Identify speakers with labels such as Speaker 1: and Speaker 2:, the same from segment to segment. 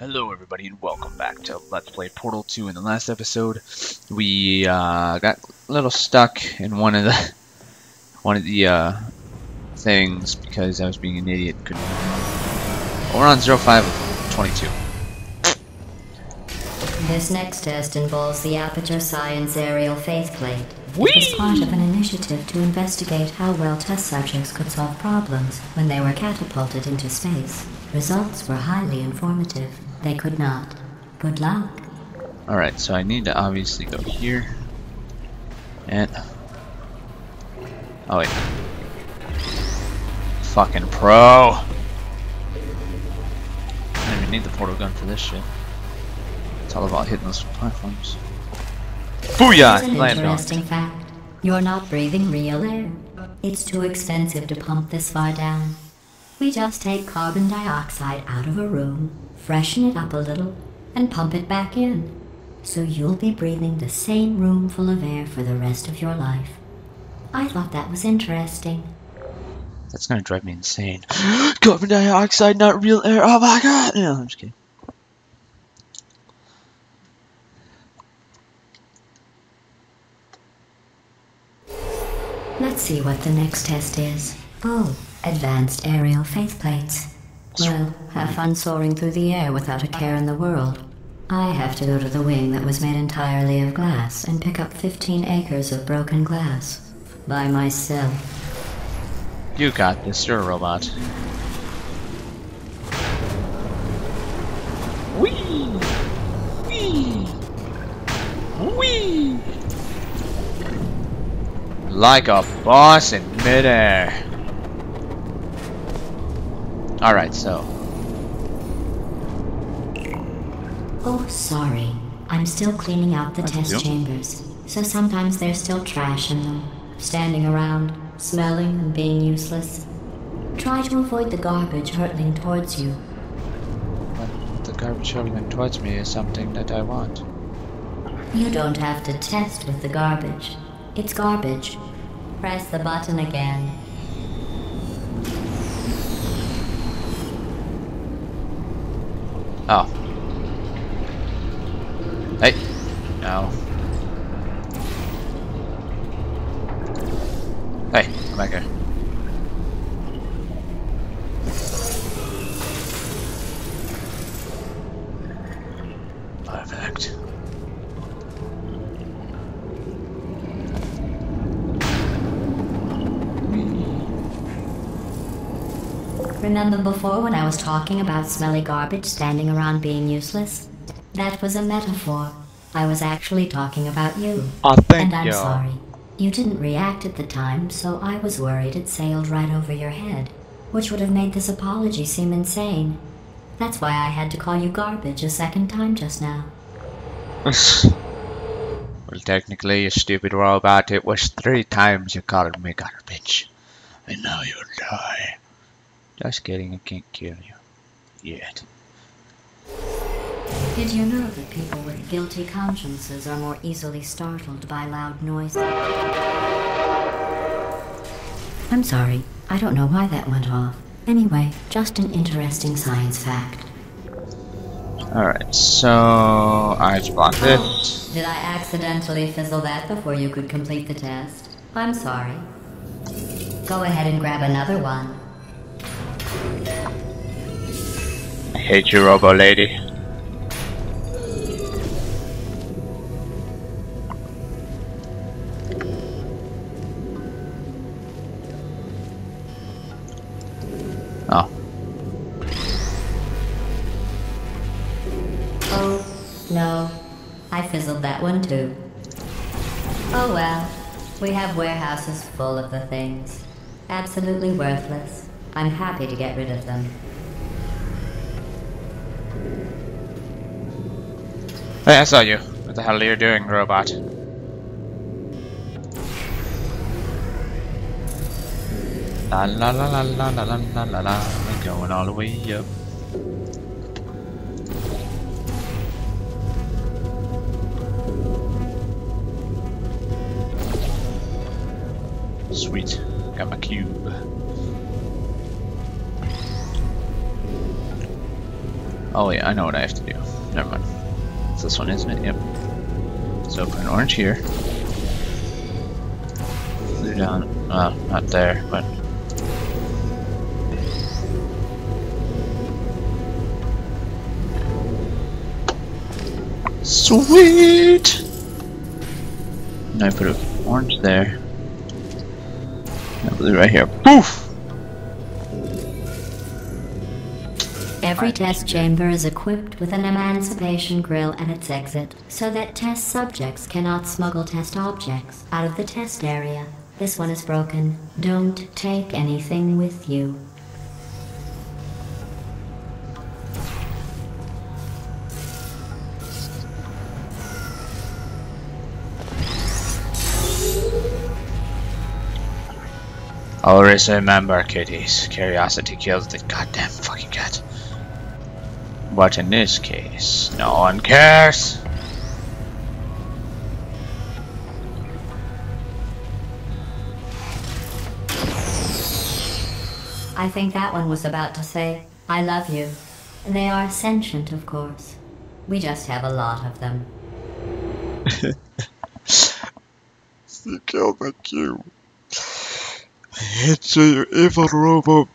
Speaker 1: Hello everybody and welcome back to Let's Play Portal 2. In the last episode, we uh, got a little stuck in one of the one of the uh, things because I was being an idiot. Couldn't. We're on 05 of 22.
Speaker 2: This next test involves the Aperture Science Aerial Faith Plate.
Speaker 1: Whee!
Speaker 2: It was part of an initiative to investigate how well test subjects could solve problems when they were catapulted into space. Results were highly informative. They could not. Good luck.
Speaker 1: Alright, so I need to obviously go here. And. Oh wait. Fucking pro! I don't even need the portal gun for this shit. It's all about hitting those platforms. Booyah!
Speaker 2: An
Speaker 1: Land on.
Speaker 2: interesting fact. You're not breathing real air. It's too expensive to pump this far down. We just take carbon dioxide out of a room, freshen it up a little, and pump it back in. So you'll be breathing the same room full of air for the rest of your life. I thought that was interesting.
Speaker 1: That's gonna drive me insane. Carbon dioxide, not real air. Oh my god! No, I'm just kidding.
Speaker 2: Let's see what the next test is. Oh, advanced aerial faith plates. Well, have fun soaring through the air without a care in the world. I have to go to the wing that was made entirely of glass and pick up 15 acres of broken glass. By myself.
Speaker 1: You got this. You're a robot. Whee! Whee! Whee! Like a boss in midair. Alright, so.
Speaker 2: Oh, sorry. I'm still cleaning out the
Speaker 1: What
Speaker 2: test
Speaker 1: you
Speaker 2: chambers. So sometimes there's still trash in them, standing around, smelling and being useless. Try to avoid the garbage hurtling towards you.
Speaker 1: But the garbage hurtling towards me is something that I want.
Speaker 2: You don't have to test with the garbage. It's garbage. Press the button again.
Speaker 1: Oh. Hey. No. Hey, come back here.
Speaker 2: Remember before when I was talking about smelly garbage standing around being useless? That was a metaphor. I was actually talking about you.
Speaker 1: Oh,
Speaker 2: and I'm sorry. You didn't react at the time, so I was worried it sailed right over your head, which would have made this apology seem insane. That's why I had to call you garbage a second time just now.
Speaker 1: well, technically, you stupid robot, it was three times you called me garbage. And now you'll die. Just kidding, I can't kill you. Yet.
Speaker 2: Did you know that people with guilty consciences are more easily startled by loud noises? I'm sorry. I don't know why that went off. Anyway, just an interesting science fact.
Speaker 1: Alright, so I just blocked oh, it.
Speaker 2: Did I accidentally fizzle that before you could complete the test? I'm sorry. Go ahead and grab another one.
Speaker 1: Hate you, Robo Lady. Oh,
Speaker 2: Oh, no. I fizzled that one too. Oh well. We have warehouses full of the things. Absolutely worthless. I'm happy to get rid of them.
Speaker 1: Hey, I saw you. What the hell are you doing, robot? La la la la la la la la la. We're going all the way up. Sweet. Got my cube. Oh wait, I know what I have to do. Never mind. It's this one, isn't it? Yep. So put an orange here. Blue down. Well, not there, but. Sweet! Now I put an orange there. And blue right here. Poof!
Speaker 2: Every test chamber is equipped with an emancipation grill at its exit, so that test subjects cannot smuggle test objects out of the test area. This one is broken. Don't take anything with you.
Speaker 1: Always remember, kiddies, curiosity kills the goddamn fucking cat. But in this case, no one cares.
Speaker 2: I think that one was about to say, I love you. They are sentient, of course. We just have a lot of them.
Speaker 1: You killed my cue. It's a evil robot.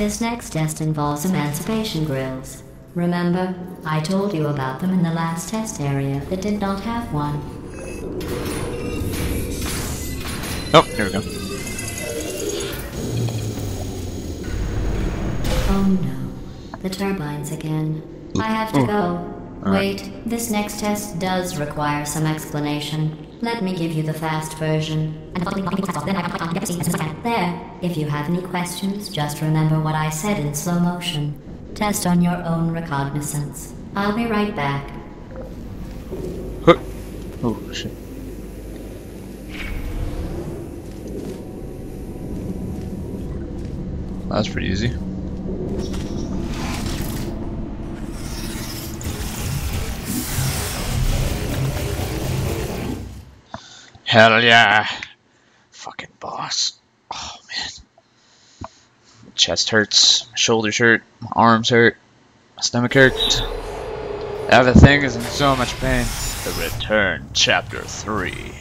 Speaker 2: This next test involves emancipation grills. Remember, I told you about them in the last test area that did not have one.
Speaker 1: Oh, here we go.
Speaker 2: Oh no, the turbines again. I have to oh. go. Wait, this next test does require some explanation. Let me give you the fast version. There, if you have any questions, just remember what I said in slow motion. Test on your own recognizance. I'll be right back.
Speaker 1: Huh. Oh shit. That's pretty easy. Hell yeah! Fucking boss. Oh man. My chest hurts, my shoulders hurt, my arms hurt, my stomach hurts. Everything is in so much pain. The Return, Chapter 3.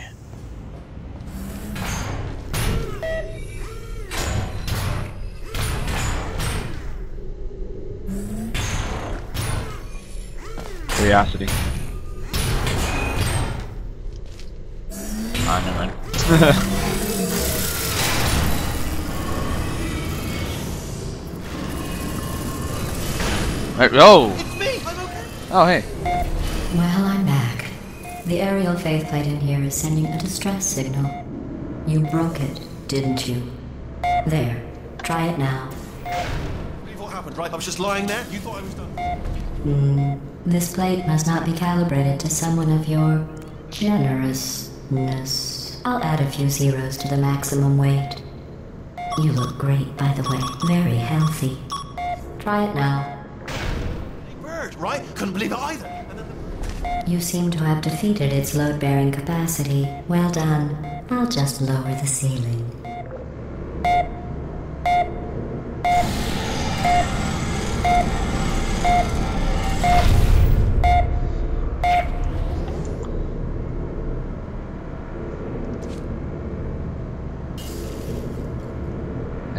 Speaker 1: Curiosity. Never mind. Right, oh! Oh, hey.
Speaker 2: Well, I'm back. The aerial faith plate in here is sending a distress signal. You broke it, didn't you? There. Try it now.
Speaker 3: What happened, right? I was just lying there. You thought I was done.
Speaker 2: Hmm. This plate must not be calibrated to someone of your I'll add a few zeros to the maximum weight. You look great, by the way. Very healthy. Try it now.
Speaker 3: Bird, right? Couldn't believe it either.
Speaker 2: You seem to have defeated its load bearing capacity. Well done. I'll just lower the ceiling.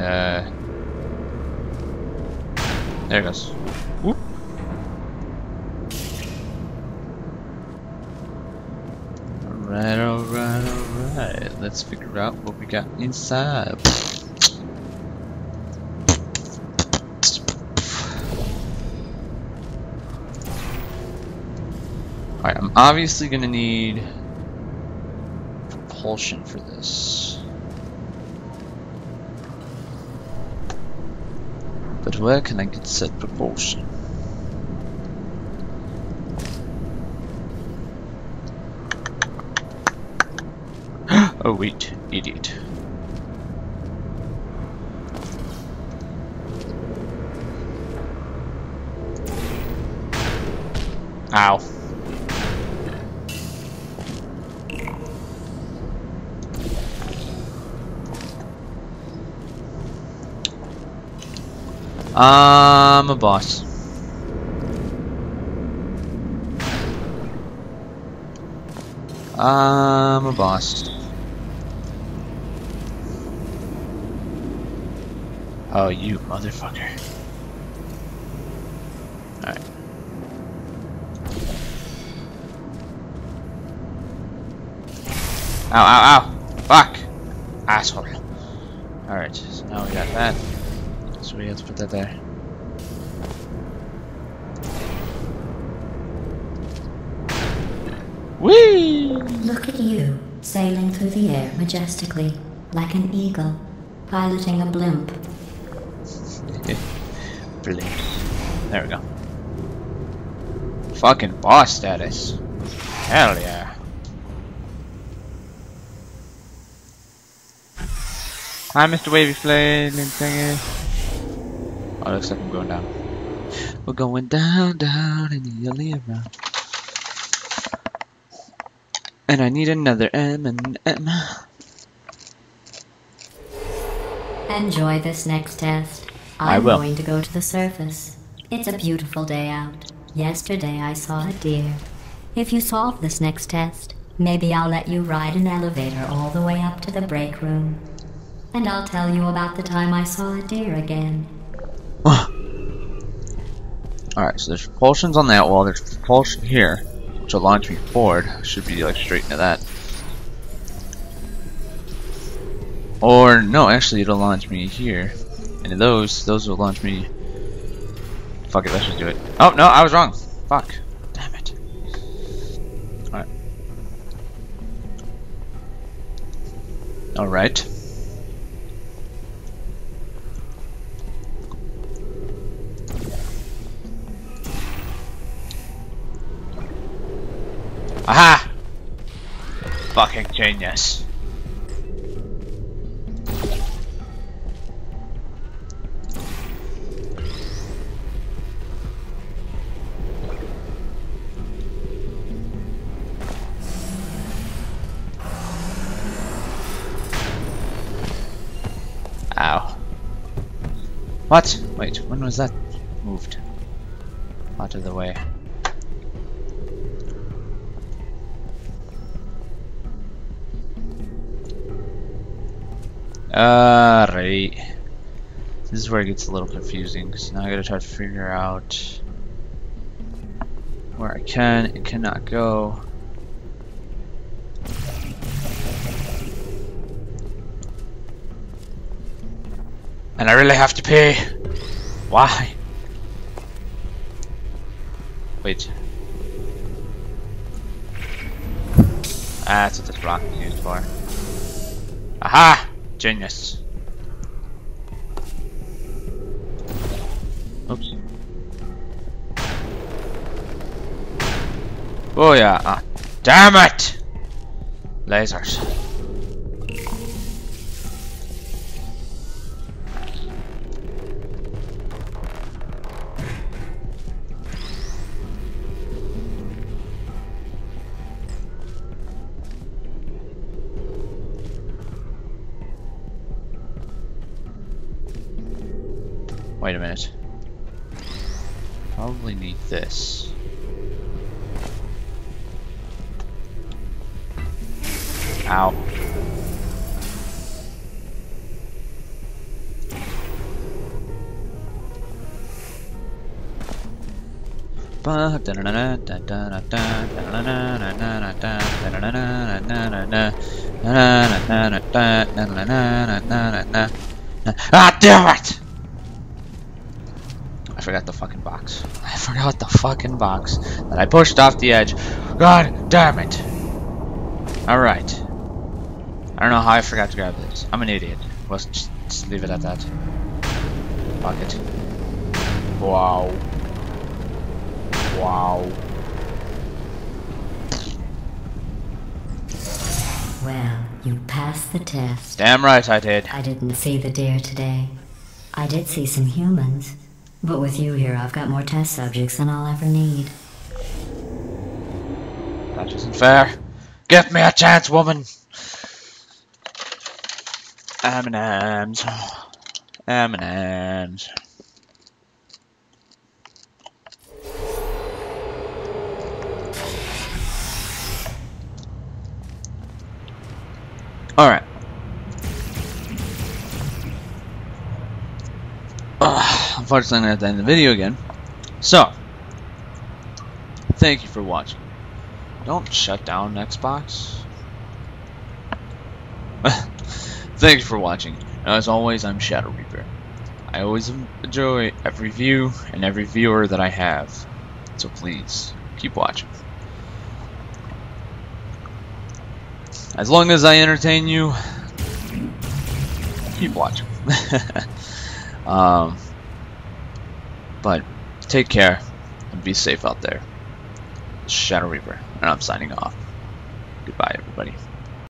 Speaker 1: Uh, there it goes. Whoop. Alright, alright, alright. Let's figure out what we got inside. Alright, I'm obviously gonna need propulsion for this. Where can I get set proportion? oh wait, idiot. Ow. I'm a boss. I'm a boss. Oh, you motherfucker. Alright. Ow, ow, ow! Fuck! Asshole. Alright, so now we got that. So we have to put that there. Whee!
Speaker 2: Look at you, sailing through the air majestically, like an eagle, piloting a blimp.
Speaker 1: Brilliant. There we go. Fucking boss status. Hell yeah. Hi, Mr. Wavy Flame thingy. Oh, looks like I'm going down. We're going down, down in the around. And I need another M and M.
Speaker 2: Enjoy this next test.
Speaker 1: I
Speaker 2: I'm going to go to the surface. It's a beautiful day out. Yesterday I saw a deer. If you solve this next test, maybe I'll let you ride an elevator all the way up to the break room. And I'll tell you about the time I saw a deer again.
Speaker 1: Alright, so there's propulsions on that wall, there's propulsion here, which will launch me forward. Should be like straight into that. Or no, actually it'll launch me here. And those, those will launch me. Fuck it, let's just do it. Oh no, I was wrong. Fuck. Damn it. Alright. Alright. Fucking genius. Ow. What? Wait, when was that moved? Out of the way. Alright. This is where it gets a little confusing, because now I gotta try to figure out where I can and cannot go. And I really have to pay. Why? Wait. Ah, that's what this rock is used for. Aha! Genius. Oops. Oh yeah. Ah, damn it! Lasers. Ah, damn it! I forgot the fucking box. I forgot the fucking box that I pushed off the edge. God damn it. Alright. I don't know how I forgot to grab this. I'm an idiot. Let's just, just leave it at that. Fuck it. Wow. Wow.
Speaker 2: Well, you passed the test.
Speaker 1: Damn right I did.
Speaker 2: I didn't see the deer today. I did see some humans. But with you here, I've got more test subjects than I'll ever need.
Speaker 1: That isn't fair. Give me a chance, woman. M&M's. M&M's. All right. Unfortunately, I'm going to have to end the video again. So, thank you for watching. Don't shut down Xbox. thank you for watching. And as always, I'm Shadow Reaper. I always enjoy every view and every viewer that I have. So please, keep watching. As long as I entertain you, keep watching. um, but take care and be safe out there. Shadow Reaper, and I'm signing off. Goodbye, everybody.